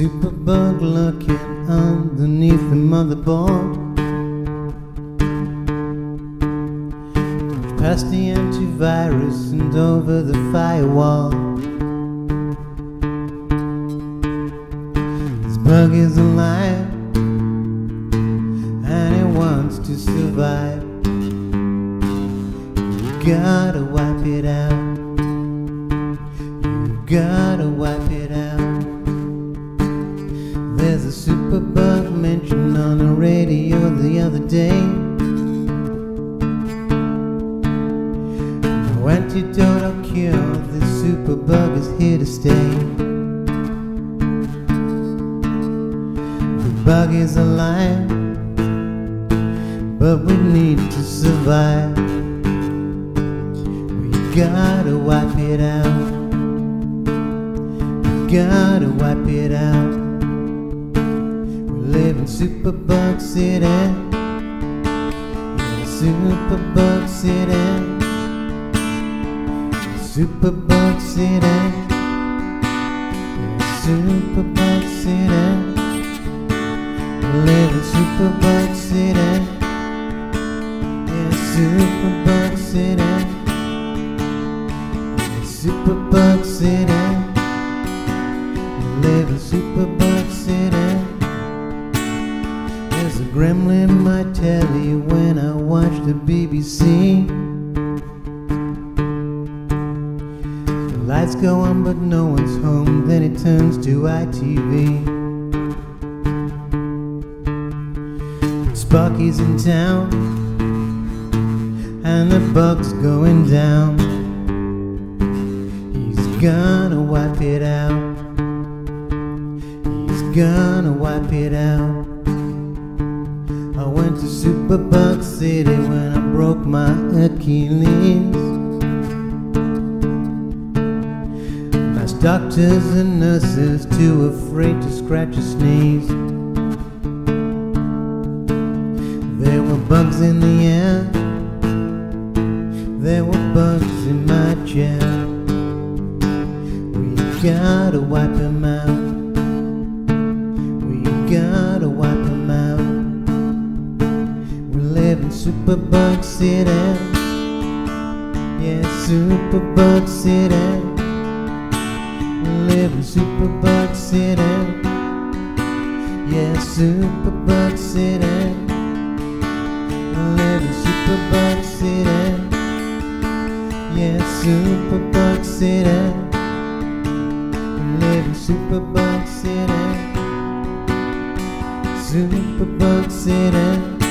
superbug lurking underneath the motherboard. Past the antivirus and over the firewall. This bug is alive and it wants to survive. You gotta wipe it out. You gotta wipe it out. A superbug mentioned on the radio the other day. No antidote or cure, this superbug is here to stay. The bug is alive, but we need to survive. We gotta wipe it out. We gotta wipe it out. Live in Superbug City. Yeah, Superbug City. Superbug City. Yeah, Superbug City. Live in Superbug City. Yeah, Superbug City. Yeah, Superbug City. Live in Superbug. There's a gremlin might tell you when I watch the BBC. The lights go on, but no one's home. Then it turns to ITV. Sparky's in town, and the bug's going down. He's gonna wipe it out. He's gonna wipe it out. I went to Superbug City when I broke my Achilles. Nice doctors and nurses too afraid to scratch or sneeze. There were bugs in the air. There were bugs in my chair. We gotta wipe 'em out. We gotta Superbug City. Yeah, Superbug City. Live in Superbug City. Yeah, Superbug City. Live in Superbug City. Yeah, Superbug City. Live in Superbug City. Superbug City.